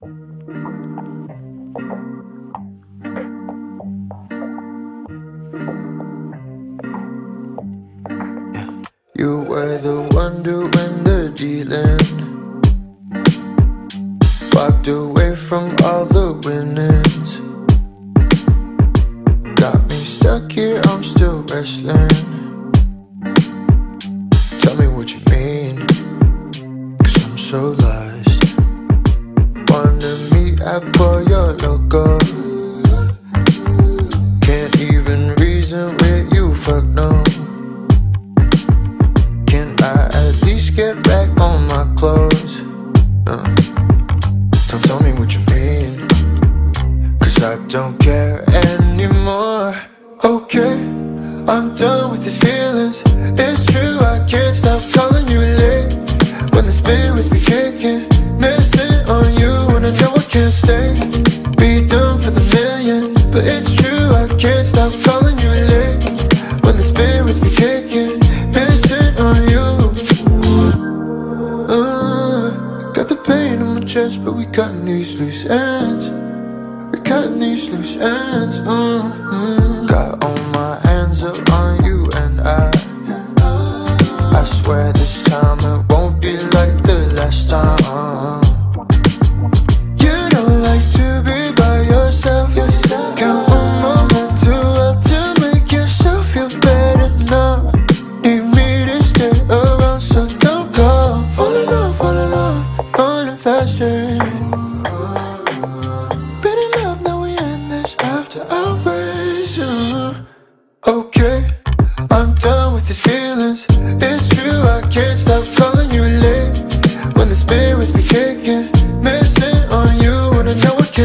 You were the wonder when the dealing. Walked away from all the winning.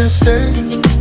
stay.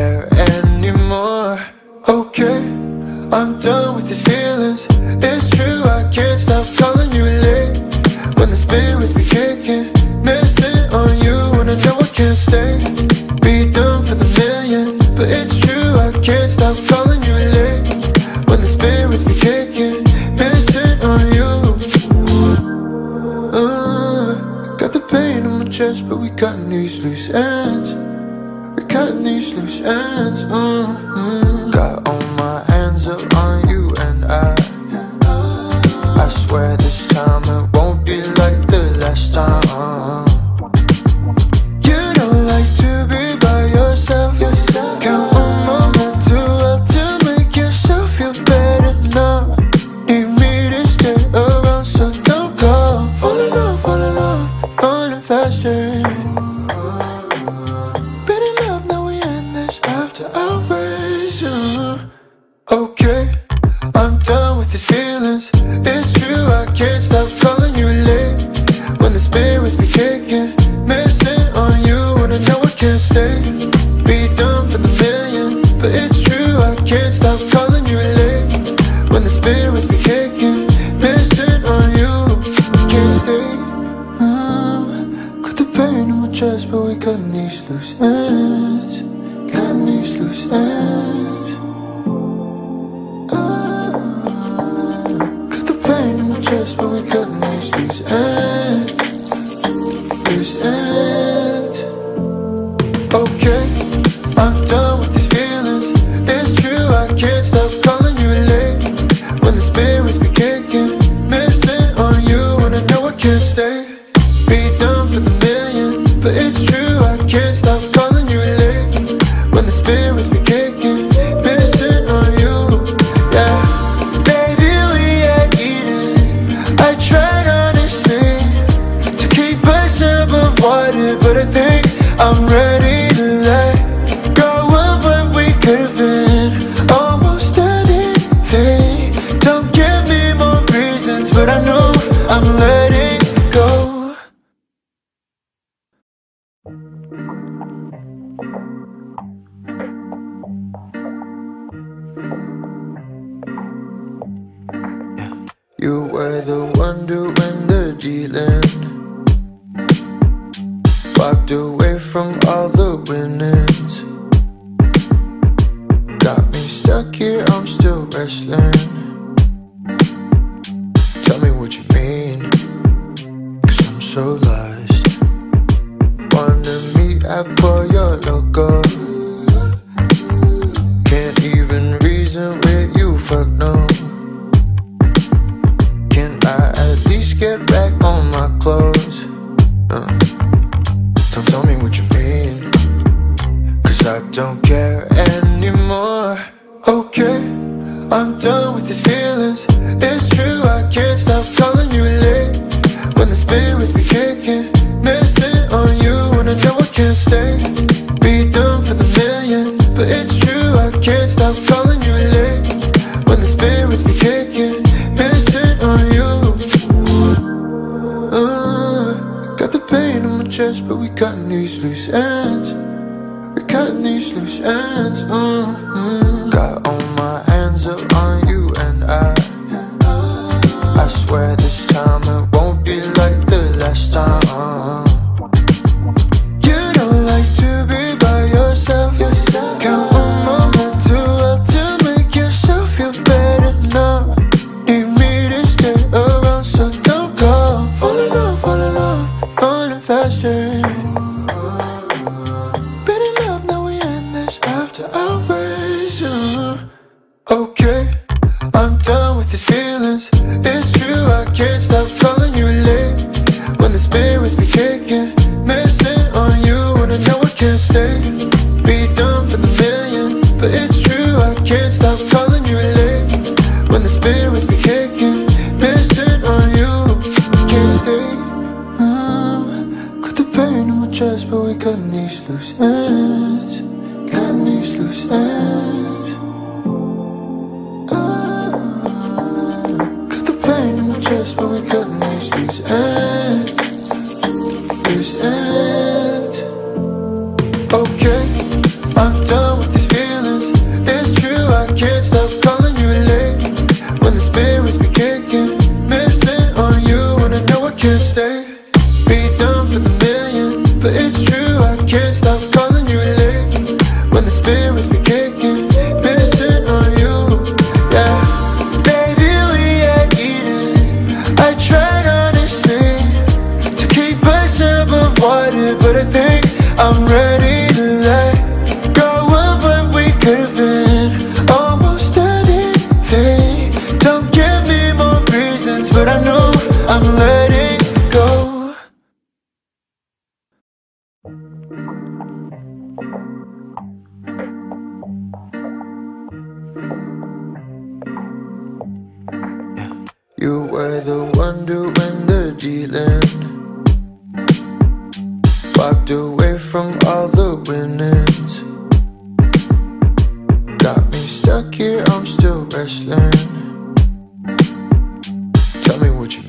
care anymore. Okay, I'm done with these feelings. It's true, I can't stop calling you late. When the spirits be kicking Missing on you when I know I can't stay. Be done for the million But it's true, I can't stop calling you late. When the spirits be kicking Missing on you. Uh, Got the pain in my chest But we got these loose ends. 你是谁的错？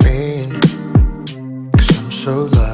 mean. Cause I'm so lucky.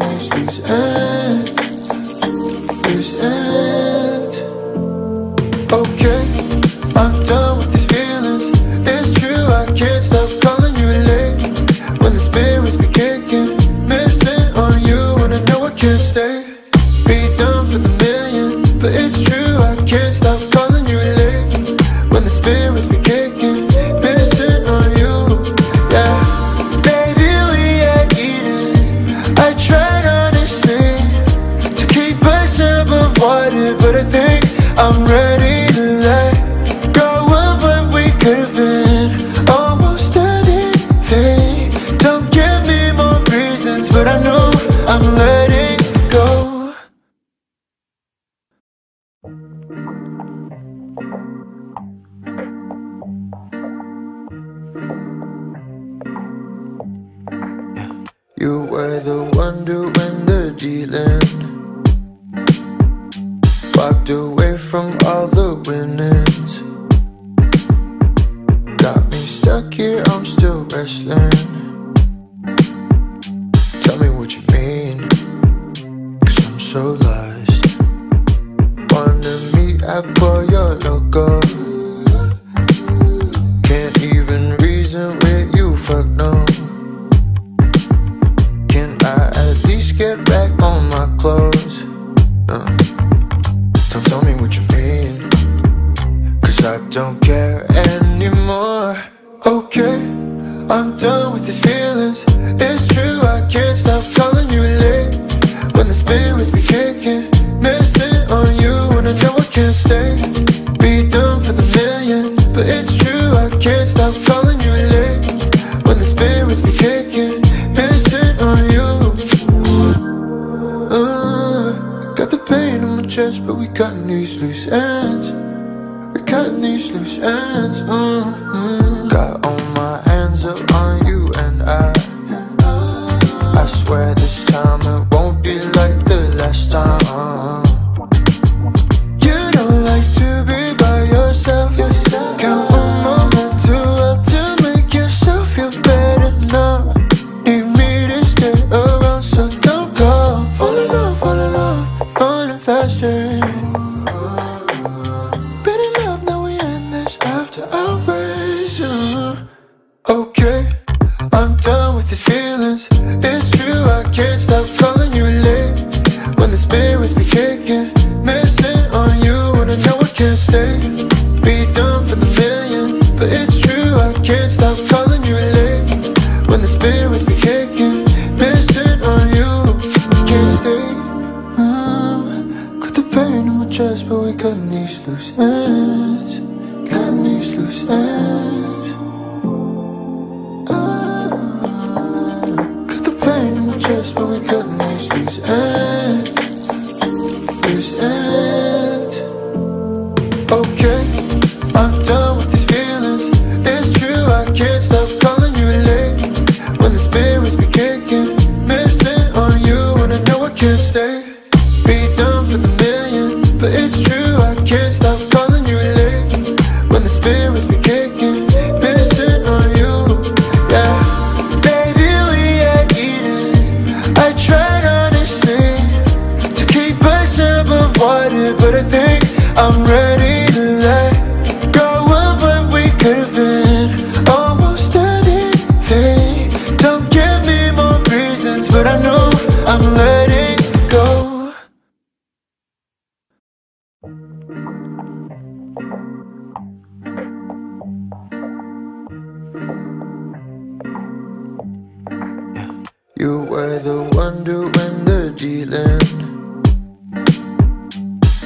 She's reach Got the pain in my chest, but we cutting these loose ends. We cutting these loose ends. Mm. Got all my hands up on you and I. I swear this. You were the one doing the dealing.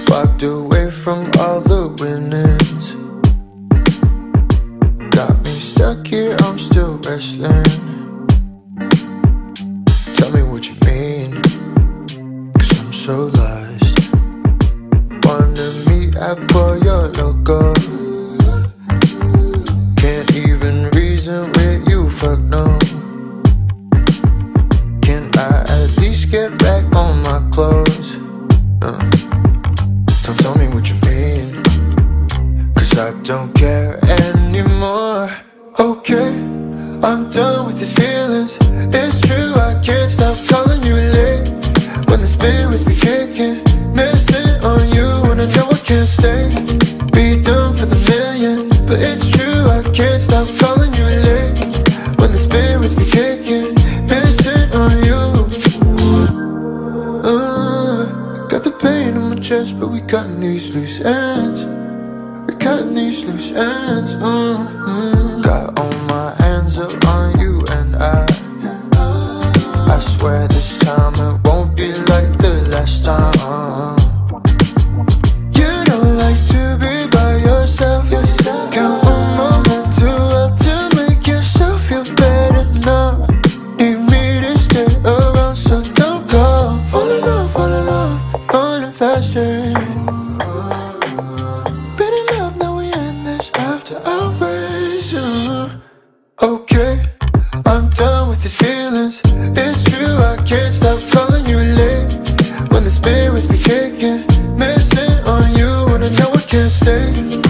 Walked away from all the mistake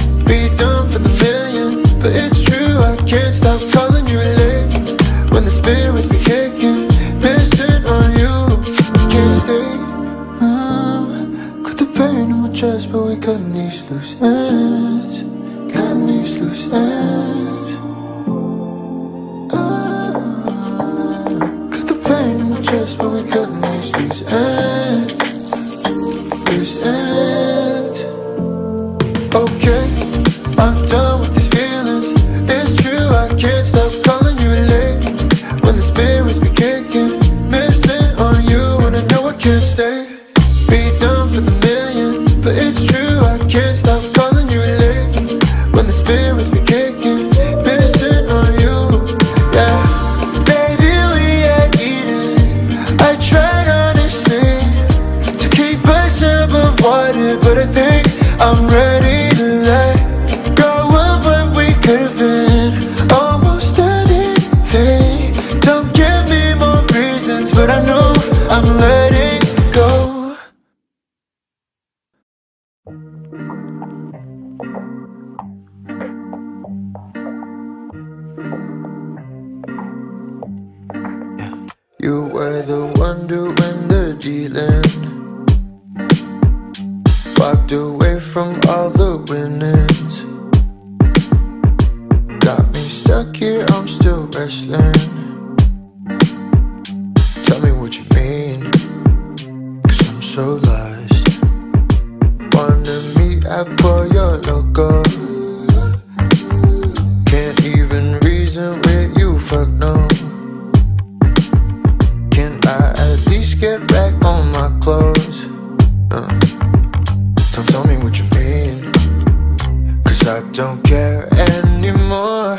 anymore.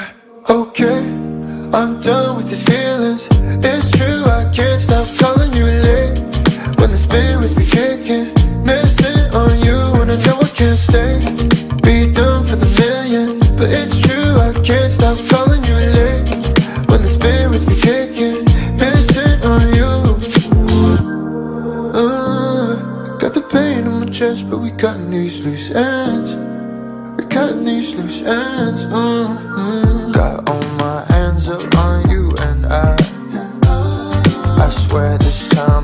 Okay, I'm done with these feelings. It's true, I can't stop calling you late. When the spirits be kicking Missing on you when I know I can't stay. Be done for the million But it's true, I can't stop calling you late. When the spirits be kicking Missing on you. Uh, Got the pain in my chest But we got these loose ends. Cut these loose ends. Uh, mm. Got all my hands up on you and I. I swear this time.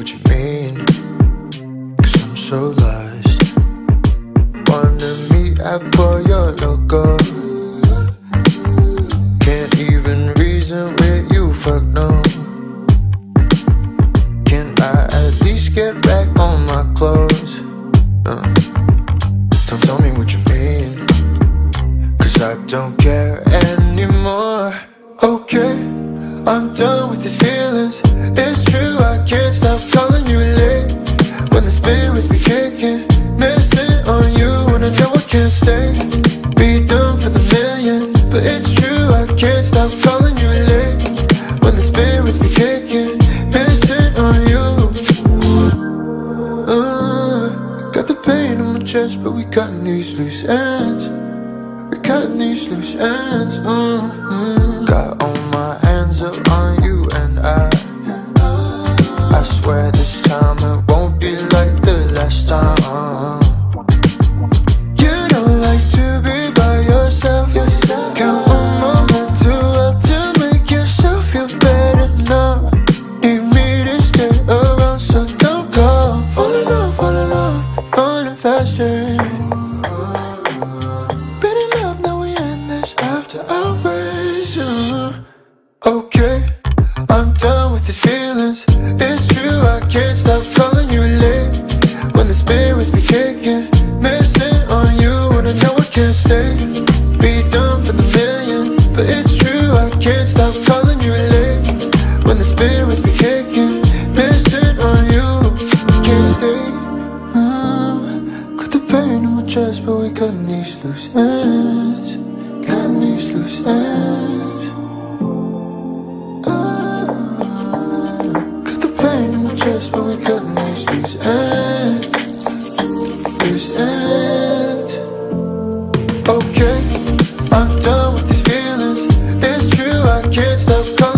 what you mean Cause I'm so lost. Wanna meet up, boy times reach end, reach end. Okay, I'm done with these feelings. It's true, I can't stop.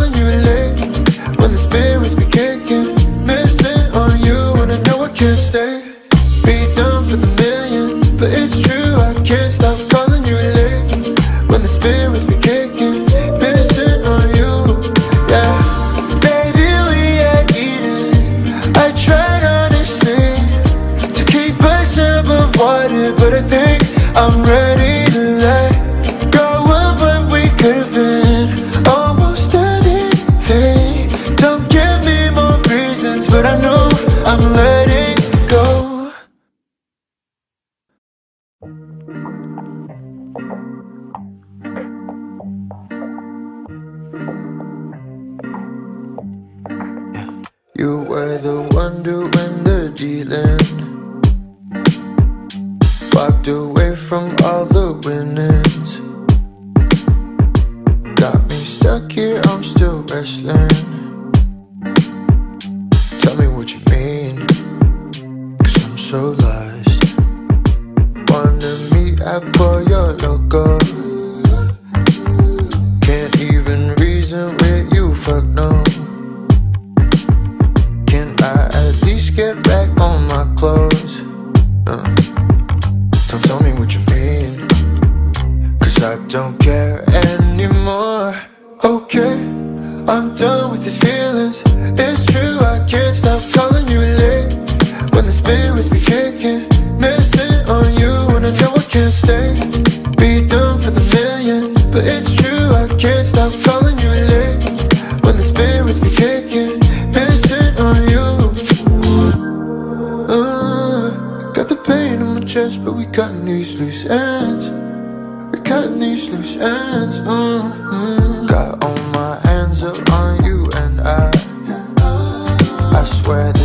pain in my chest, but we cutting these loose ends. We cutting these loose ends. Mm -hmm. Got all my hands up on you and I. I swear.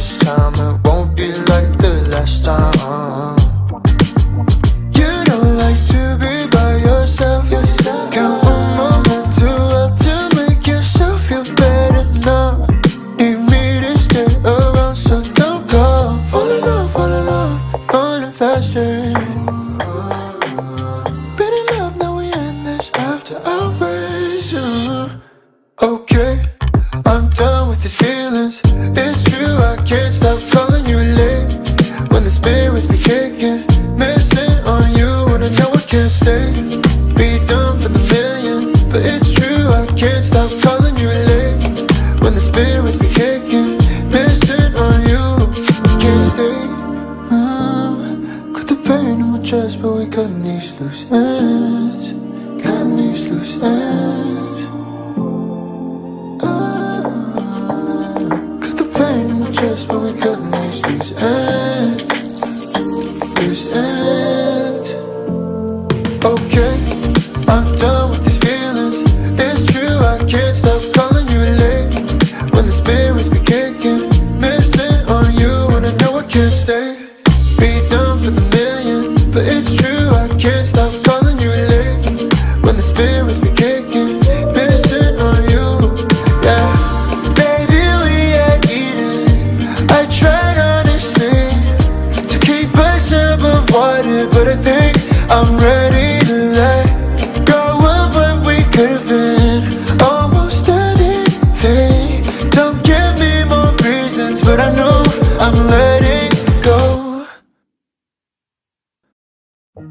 You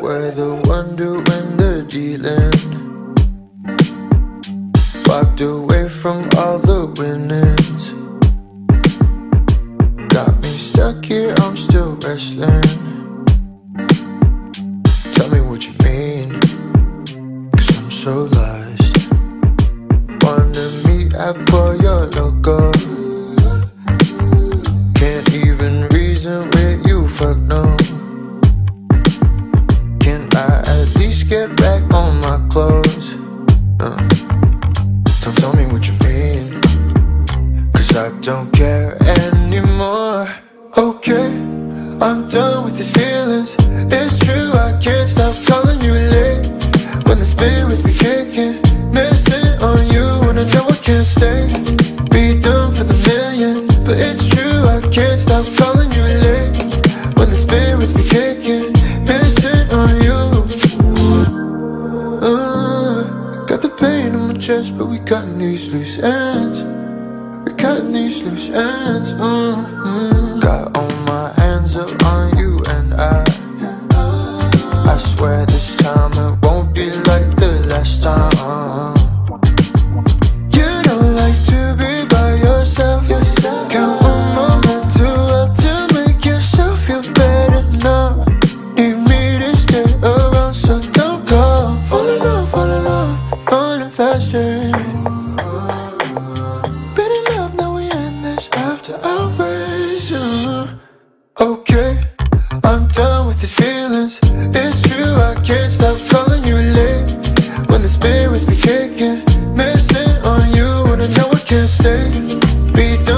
were the one doing the dealing. Walked away from all the winning. Be Be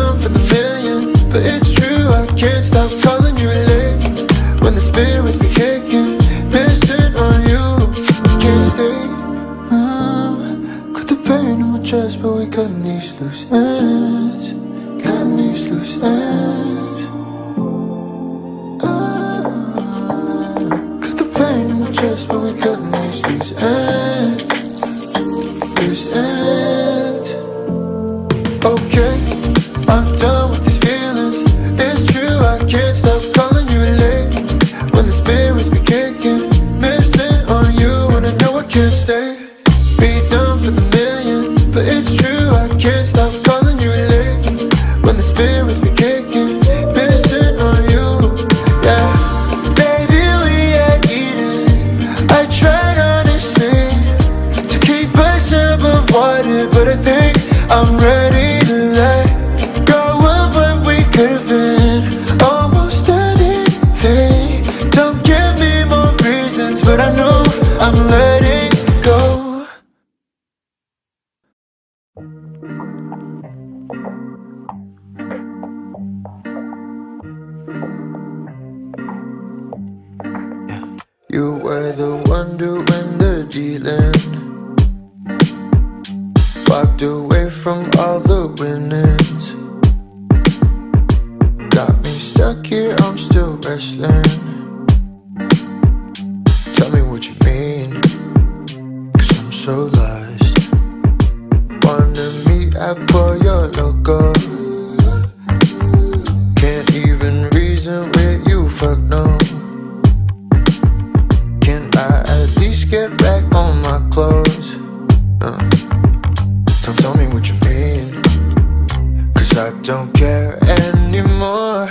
anymore.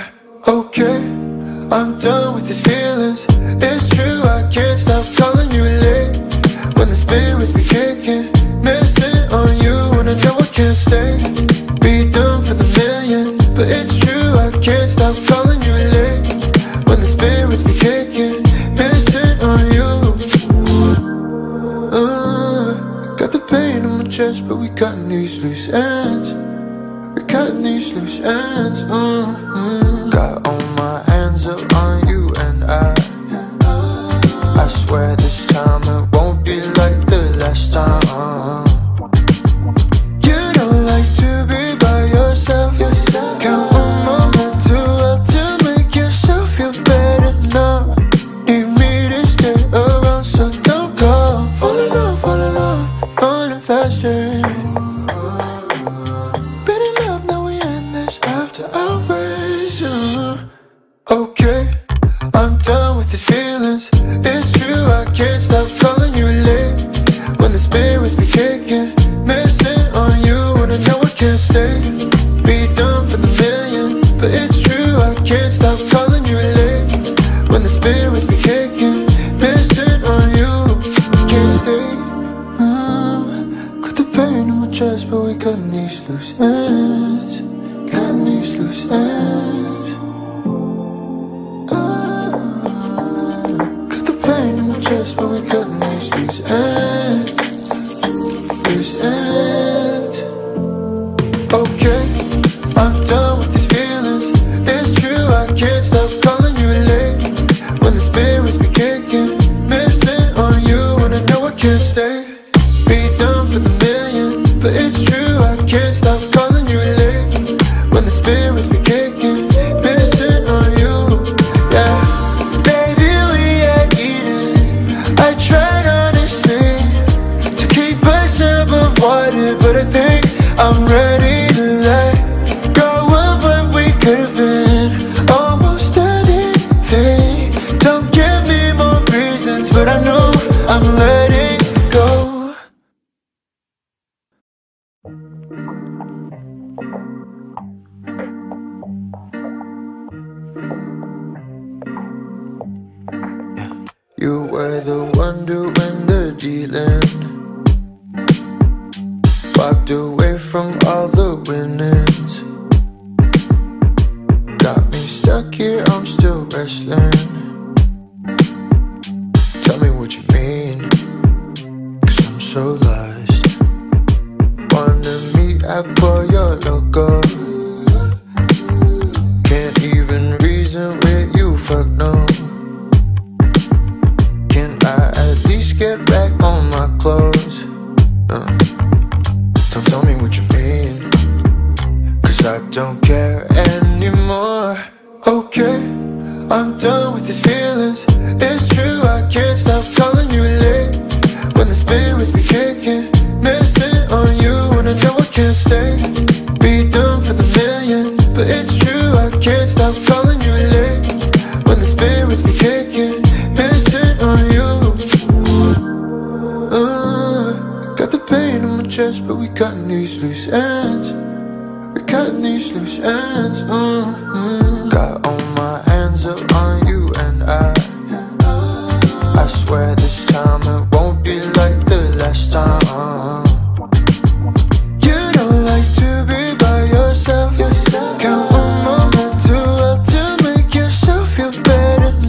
Okay, I'm done with these feelings. It's true, I can't stop calling you late. When the spirits be kicking Missing on you when I know I can't stay. Be done for the million But it's true, I can't stop calling you late. When the spirits be kicking Missing on you. Uh, Got the pain in my chest But we got these loose ends cutting these loose ends. Mm -hmm. Got all my hands up on you.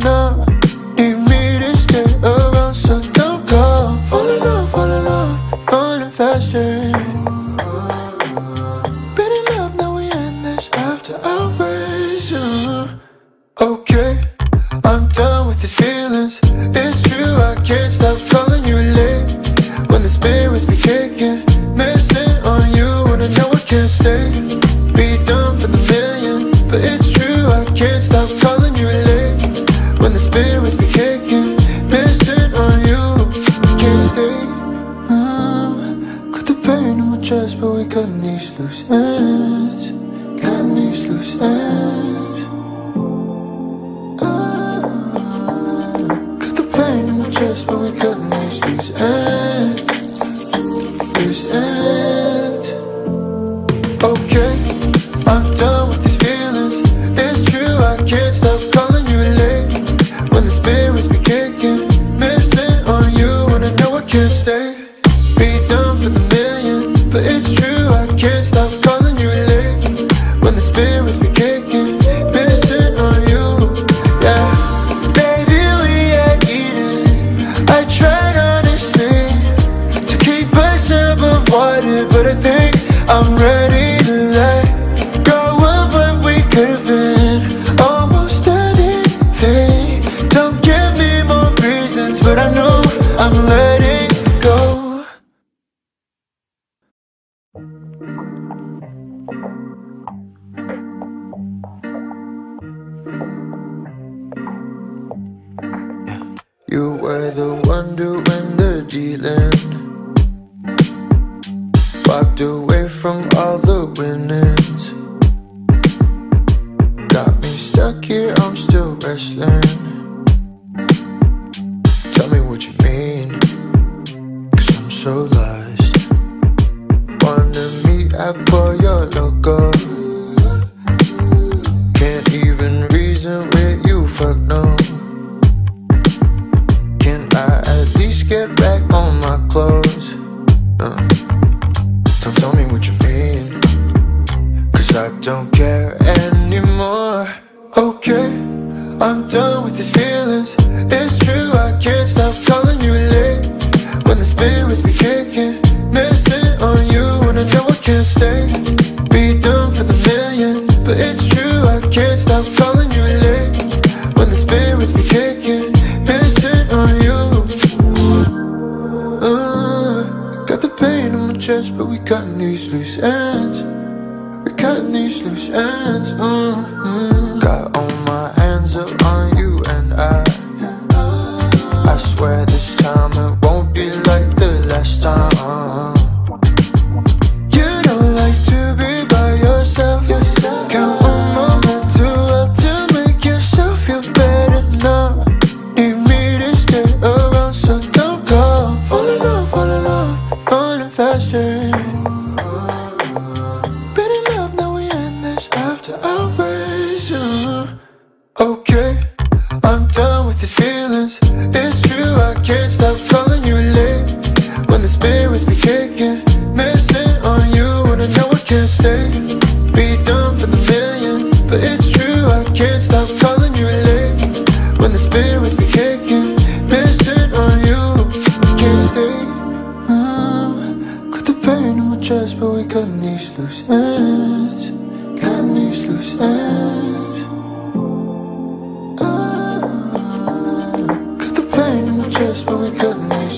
no so lost. Wanna meet up for your local.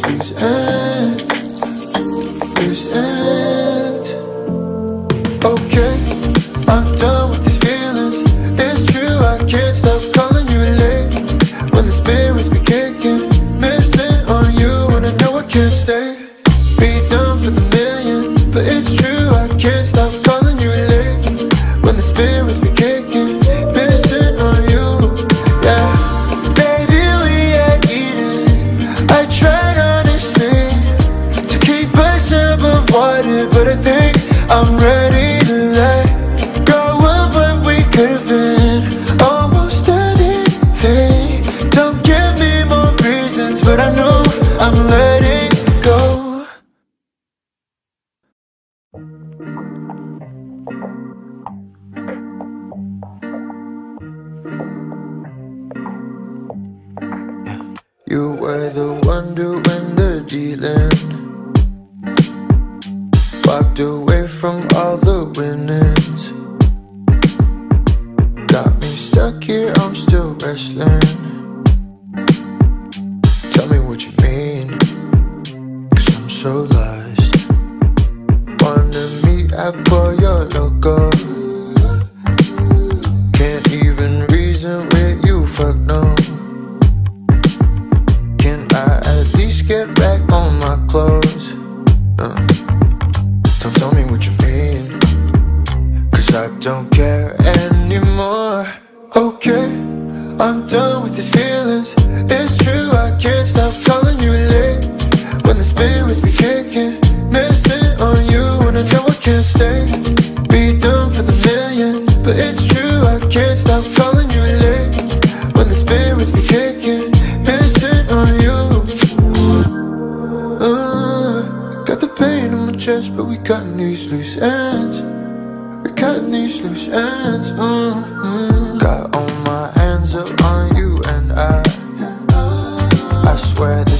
It's end. It's end. Got the pain in my chest, but we cutting these loose ends. We cutting these loose ends. Mm. Got all my hands up on you and I. I swear this.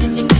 Thank you.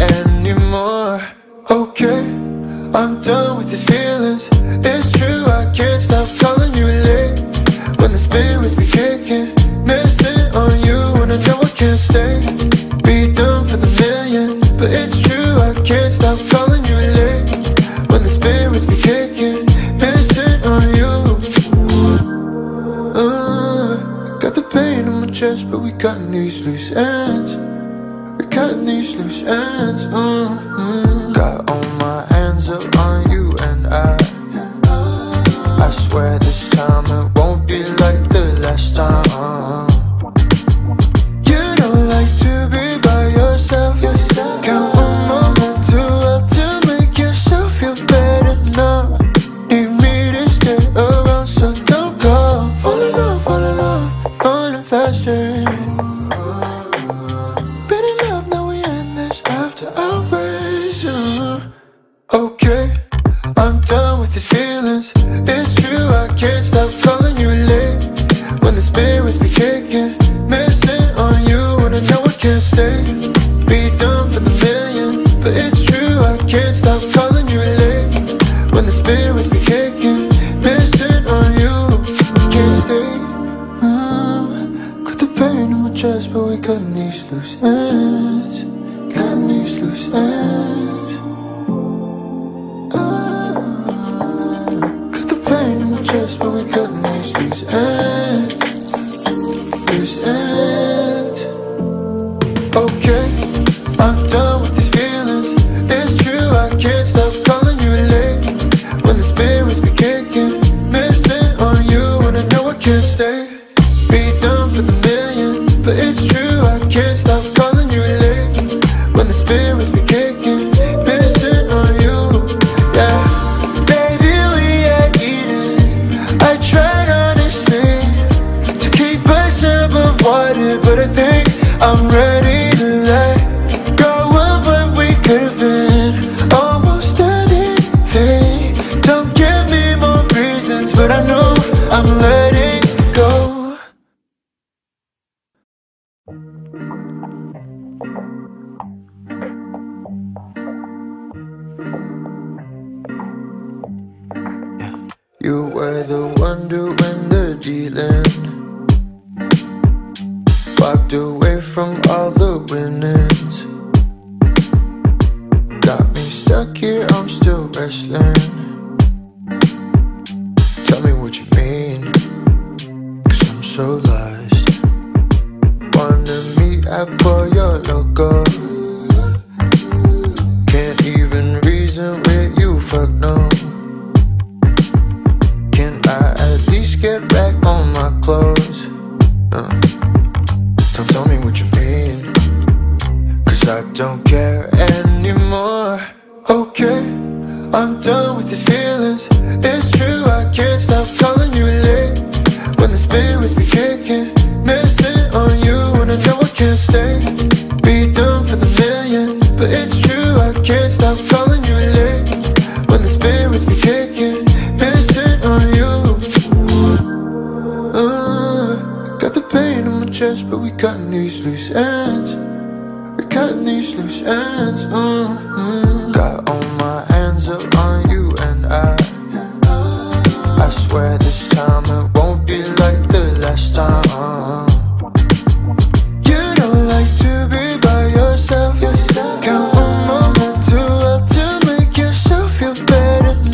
anymore. Okay, I'm done with these feelings. It's true, I can't stop calling you late. When the spirits be kicking Missing on you when I know I can't stay. Be done for the million But it's true, I can't stop calling you late. When the spirits be kicking Missing on you. Uh, Got the pain in my chest But we got these loose ends endlich, endlich. Uh.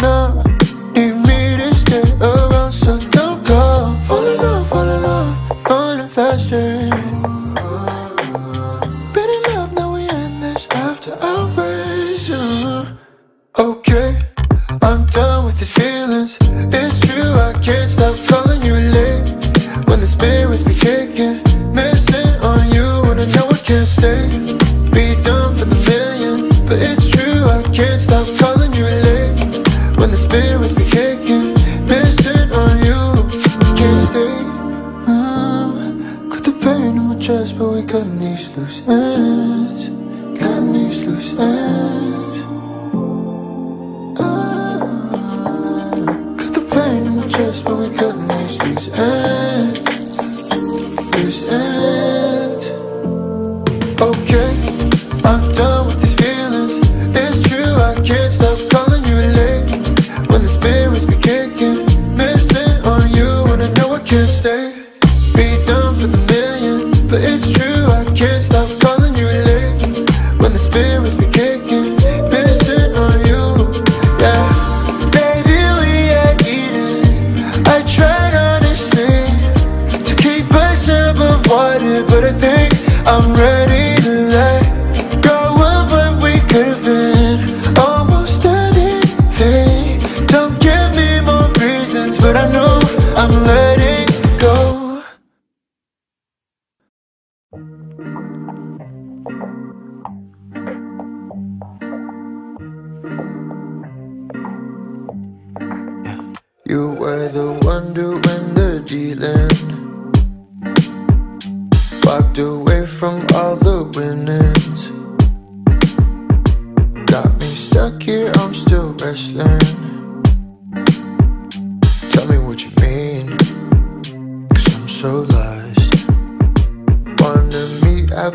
Better so lost. Wanna meet at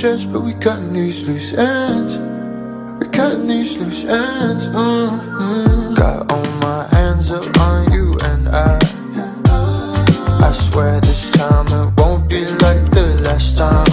chance, but we cutting these loose ends. We cutting these loose ends. Mm -hmm. Got all my hands up on you and I. I swear this time it won't be like the last time.